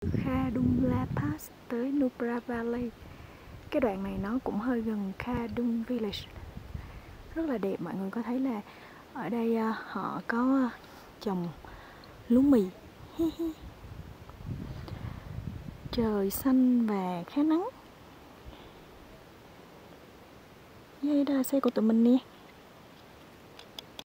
Khadumla Pass tới Nubra Valley. Cái đoạn này nó cũng hơi gần Khadum Village. Rất là đẹp, mọi người có thấy là ở đây à, họ có à, trồng lúa mì. Trời xanh và khá nắng. Đây là xe của tụi mình nè.